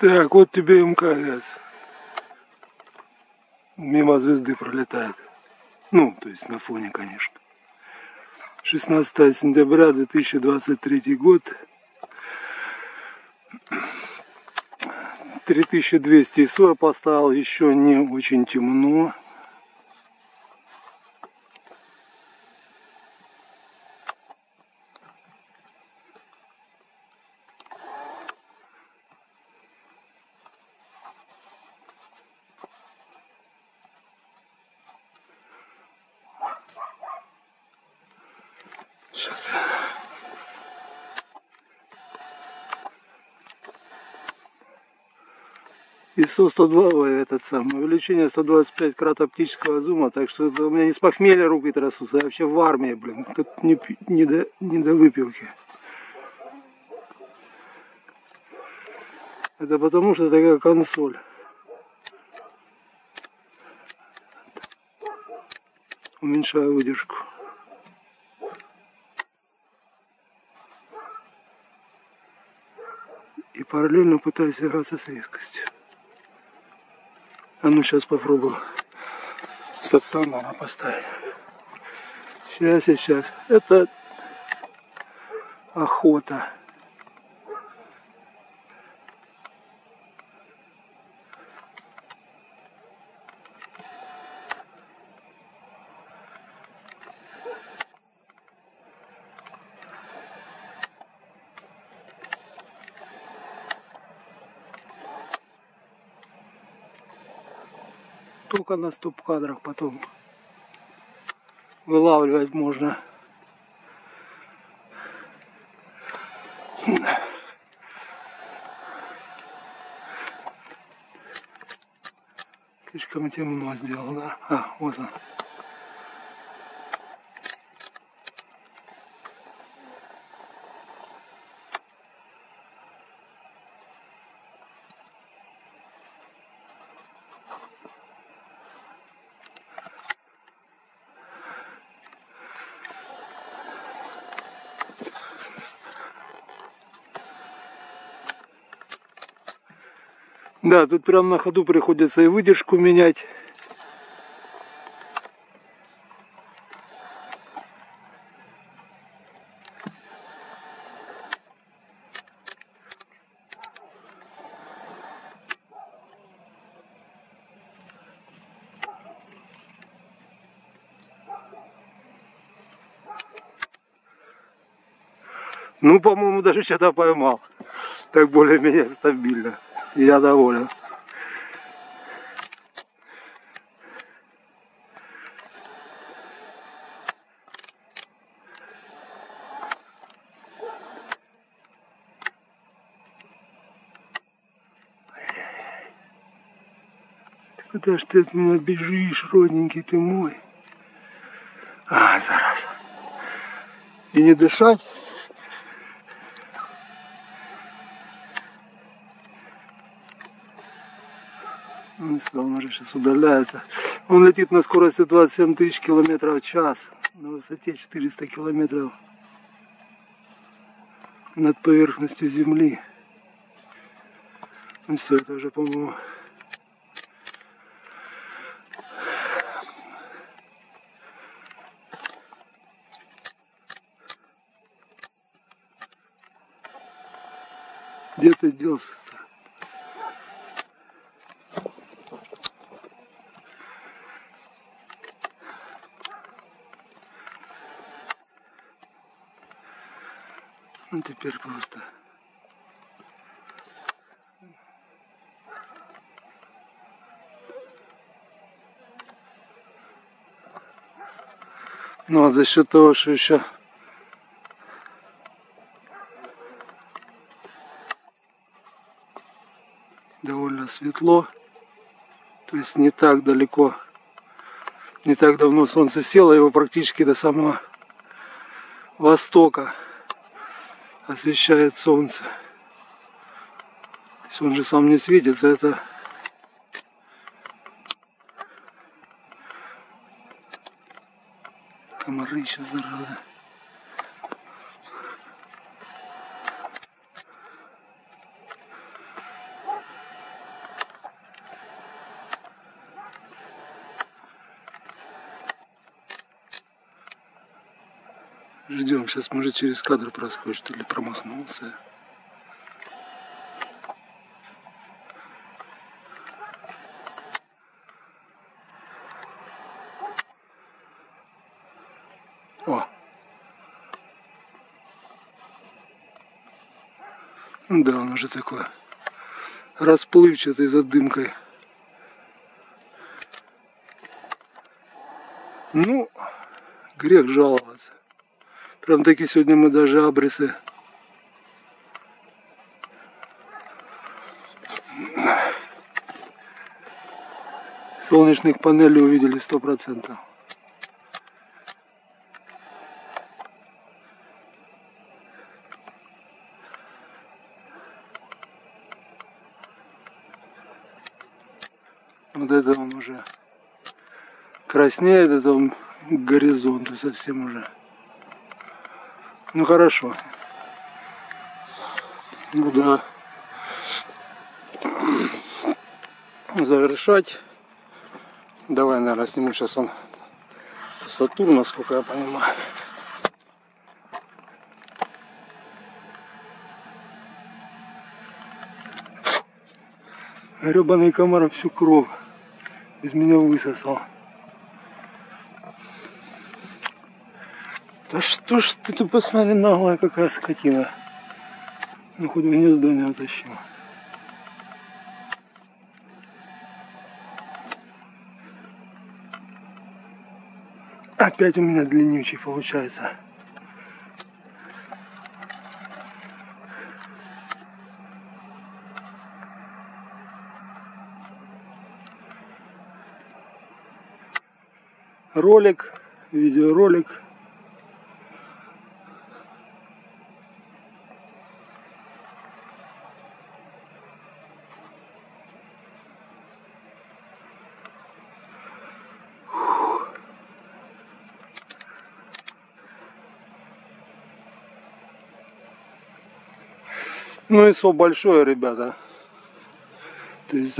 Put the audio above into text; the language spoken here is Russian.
Так, вот тебе МКС. Мимо звезды пролетает. Ну, то есть на фоне, конечно. 16 сентября 2023 год. 3200 ИСО я поставил, еще не очень темно. Сейчас. ISO 102, ой, этот самый, увеличение 125 крат оптического зума, так что у меня не с похмелья руки трясутся, а вообще в армии, блин, тут не, не, до, не до выпивки. Это потому что такая консоль. Уменьшаю выдержку. И параллельно пытаюсь играться с резкостью. А ну сейчас попробую стационарно поставить. Сейчас, сейчас. Это охота. Только на стоп-кадрах потом вылавливать можно. Слишком темно сделал, да? А, вот он. Да, тут прям на ходу приходится и выдержку менять. Ну, по-моему, даже что-то поймал. Так более-менее стабильно. Я доволен. Куда ж ты от меня бежишь, родненький ты мой? А, зараза. И не дышать? Уже сейчас удаляется. Он летит на скорости 27 тысяч километров в час. На высоте 400 километров над поверхностью Земли. Ну все, это уже, по-моему, Где ты делся? Ну теперь просто. Ну а за счет того, что еще довольно светло, то есть не так далеко, не так давно солнце село, его практически до самого востока освещает солнце. То есть он же сам не светится, это комары сейчас зараза. Ждем, сейчас может через кадр проскочит или промахнулся. О! Да, он уже такой расплывчатый за дымкой. Ну, грех жаловаться. Прям таки сегодня мы даже абресы солнечных панелей увидели сто процентов. Вот это он уже краснеет, это он горизонту совсем уже. Ну хорошо. Буду завершать. Давай, наверное, сниму сейчас он Сатурн, насколько я понимаю. Гребаный комар всю кровь из меня высосал. Да что ж ты, ты посмотри, наглая какая скотина. Ну хоть в гнездо не утащил. Опять у меня длиннючий получается. Ролик, видеоролик. Ну и со большое, ребята. То есть